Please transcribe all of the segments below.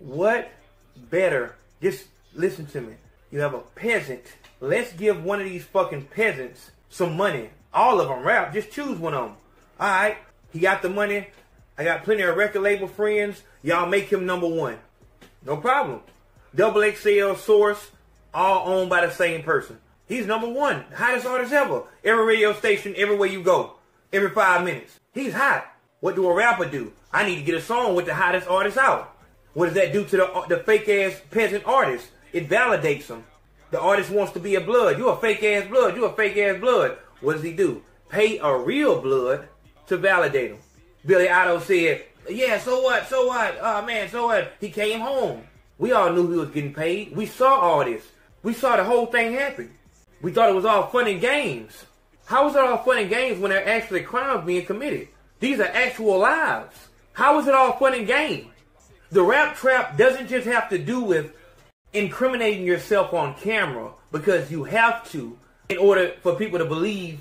What better? Just listen to me. You have a peasant. Let's give one of these fucking peasants some money. All of them rap. Just choose one of them. All right. He got the money. I got plenty of record label friends. Y'all make him number one. No problem. Double XL Source, all owned by the same person. He's number one, hottest artist ever. Every radio station, everywhere you go, every five minutes. He's hot. What do a rapper do? I need to get a song with the hottest artist out. What does that do to the, the fake ass peasant artist? It validates him. The artist wants to be a blood. You a fake ass blood. You a fake ass blood. What does he do? Pay a real blood to validate him. Billy Idol said, yeah, so what? So what? Oh man, so what? He came home. We all knew he was getting paid. We saw all this. We saw the whole thing happen. We thought it was all fun and games. How is it all fun and games when there are actually crimes being committed? These are actual lives. How is it all fun and games? The rap trap doesn't just have to do with incriminating yourself on camera because you have to in order for people to believe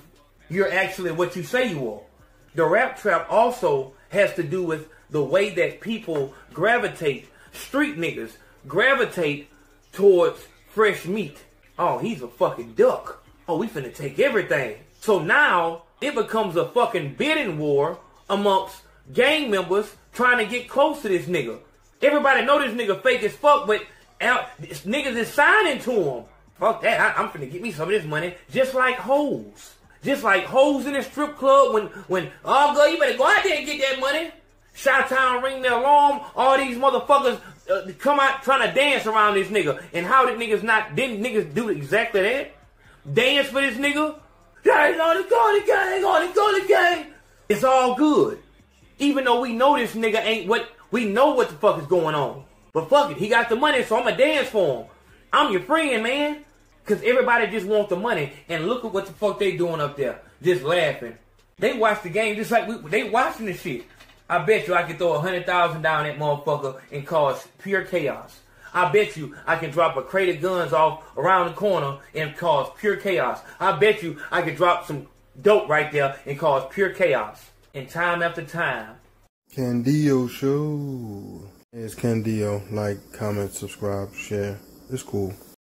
you're actually what you say you are. The rap trap also has to do with the way that people gravitate, street niggas gravitate towards fresh meat. Oh, he's a fucking duck. Oh, we finna take everything. So now it becomes a fucking bidding war amongst gang members trying to get close to this nigga. Everybody know this nigga fake as fuck, but out, niggas is signing to him. Fuck that. I, am finna get me some of this money just like hoes. Just like hoes in a strip club when, when, oh girl, you better go out there and get that money. Shot Town ring the alarm. All these motherfuckers uh, come out trying to dance around this nigga. And how did niggas not, didn't niggas do exactly that? Dance for this nigga? Gang on the go the gang, on the go the gang. It's all good. Even though we know this nigga ain't what, we know what the fuck is going on. But fuck it, he got the money, so I'ma dance for him. I'm your friend, man. Cause everybody just wants the money. And look at what the fuck they doing up there. Just laughing. They watch the game just like we, they watching the shit. I bet you I can throw a hundred thousand down that motherfucker and cause pure chaos. I bet you I can drop a crate of guns off around the corner and cause pure chaos. I bet you I can drop some dope right there and cause pure chaos. And time after time. Ken Deo Show. It's Ken Deo. Like, comment, subscribe, share. It's cool.